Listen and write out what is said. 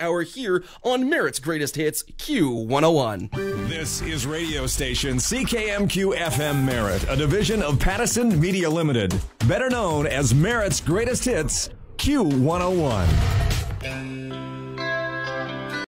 hour here on Merritt's Greatest Hits Q101. This is radio station CKMQ FM Merritt, a division of Pattison Media Limited, better known as Merritt's Greatest Hits Q101.